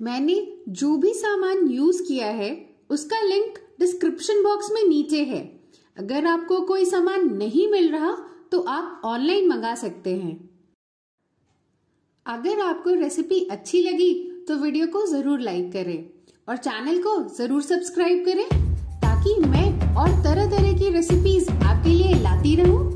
मैंने जो भी सामान यूज़ किया है, उसका लिंक डिस्क्रिप्शन बॉक्स में नीचे है। अगर आपको कोई सामान नहीं मिल रहा तो आप ऑनलाइन मंगा सकते हैं। अगर आपको रेसिपी अच्छी लगी तो वीडियो को ज़रूर लाइक करें और चैनल को ज़रूर सब्सक्राइब करें, ताकि मैं और तरह तरह की रेसिपीज़ आपके लिए लाती रहूँ।